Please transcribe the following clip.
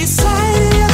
beside you.